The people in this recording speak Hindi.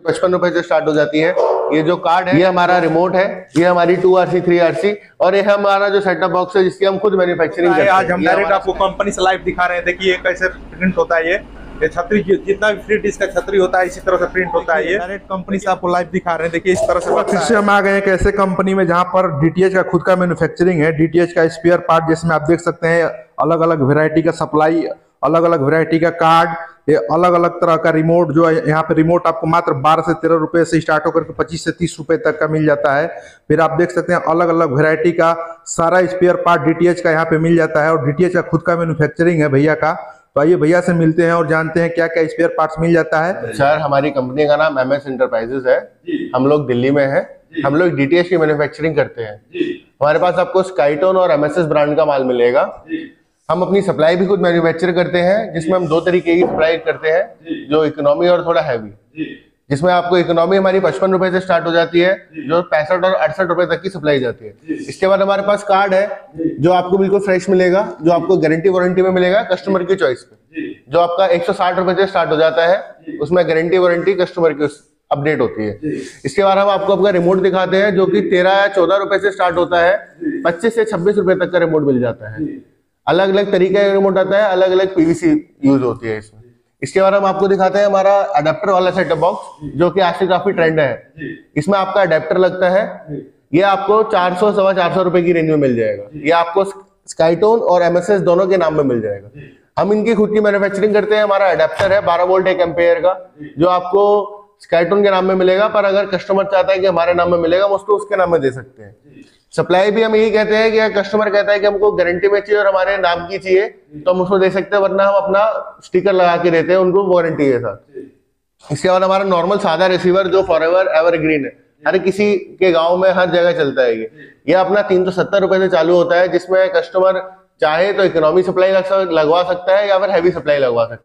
पचपन रुपए से स्टार्ट हो जाती है। ये जो कार्ड है ये हमारा रिमोट है ये हमारी two R C three R C और ये हमारा जो सेटअप बॉक्स है जिसकी हम खुद मैन्युफैक्चरिंग करते हैं। आज हम डायरेक्ट आपको कंपनी से लाइव दिखा रहे हैं। देखिए कैसे प्रिंट होता है ये। ये छतरी जितना भी फ्री डिश का छतरी होता है इसी तरह से प्रिंट होता है ये। डायरेक्ट कंपनी से आपको लाइव दिखा रहे हैं। देखिए इस तरह से फिर से हम आ गए एक ऐसे कंपनी में जहाँ पर डीटीएच का खुद का मैन्युफैक्चरिंग है। डीटीएच का स्पेयर पार्ट जिसमें आप देख सकते हैं अलग अलग वेरायटी का सप्लाई अलग अलग वेरायटी का कार्ड ये अलग अलग तरह का रिमोट जो है यहाँ पे रिमोट आपको मात्र 12 से 13 रुपए से स्टार्ट होकर के 25 से 30 रुपए तक का मिल जाता है। फिर आप देख सकते हैं अलग अलग वेरायटी का सारा स्पेयर पार्ट डीटीएच का यहाँ पे मिल जाता है और डीटीएच का खुद का मैन्युफैक्चरिंग है भैया का। तो आइए भैया से मिलते हैं और जानते हैं क्या क्या स्पेयर पार्ट्स मिल जाता है। सर हमारी कंपनी का नाम एम एस इंटरप्राइजेस है। हम लोग दिल्ली में है। हम लोग डीटीएच की मैन्युफैक्चरिंग करते हैं। हमारे पास आपको स्काईटोन और एमएसएस ब्रांड का माल मिलेगा। हम अपनी सप्लाई भी खुद मैन्युफैक्चर करते हैं जिसमें हम दो तरीके की सप्लाई करते हैं जो। इकोनॉमी और थोड़ा हैवी जिसमें आपको इकोनॉमी हमारी पचपन रुपए से स्टार्ट हो जाती है जो। पैंसठ और अड़सठ रुपए तक की सप्लाई जाती है। इसके बाद हमारे पास कार्ड है जो। आपको बिल्कुल फ्रेश मिलेगा जो आपको गारंटी वारंटी में मिलेगा कस्टमर की चॉइस पे। जो। आपका एक सौ से स्टार्ट हो जाता है उसमें गारंटी वारंटी कस्टमर की अपडेट होती है। इसके बाद हम आपको अपना रिमोट दिखाते हैं जो कि तेरह या चौदह रुपए से स्टार्ट होता है पच्चीस से छब्बीस रुपए तक का रिमोट मिल जाता है। अलग अलग तरीके का रिमोट आता है अलग अलग पीवीसी यूज़ होती है इसमें। इसके बाद हम आपको दिखाते हैं हमारा अडेप्टर वाला सेटअप बॉक्स जो कि आजकल काफ़ी ट्रेंड है। इसमें आपका अडेप्टर लगता है। ये आपको चार सौ सवा चार सौ रुपए की रेंज में मिल जाएगा। ये आपको स्काईटोन और एमएसएस दोनों के नाम में मिल जाएगा। हम इनकी खुद की मैन्युफैक्चरिंग करते हैं। हमारा अडेप्टर है बारह वोल्ट एक एम्पेयर का जो आपको स्काईटोन के नाम में मिलेगा पर अगर कस्टमर चाहता है कि हमारे नाम में मिलेगा हम उसको उसके नाम में दे सकते हैं। सप्लाई भी हम यही कहते हैं कि कस्टमर कहता है कि हमको गारंटी में चाहिए और हमारे नाम की चाहिए तो हम उसको दे सकते हैं वरना हम अपना स्टिकर लगा के देते हैं उनको वारंटी के साथ। इसके बाद हमारा नॉर्मल सादा रिसीवर जो फॉर एवर एवरग्रीन है हर किसी के गाँव में हर जगह चलता है ये। ये अपना तीन सौ सत्तर रुपए से चालू होता है जिसमें कस्टमर चाहे तो इकोनॉमी सप्लाई लगवा सकता है या फिर हैवी सप्लाई लगवा सकता है।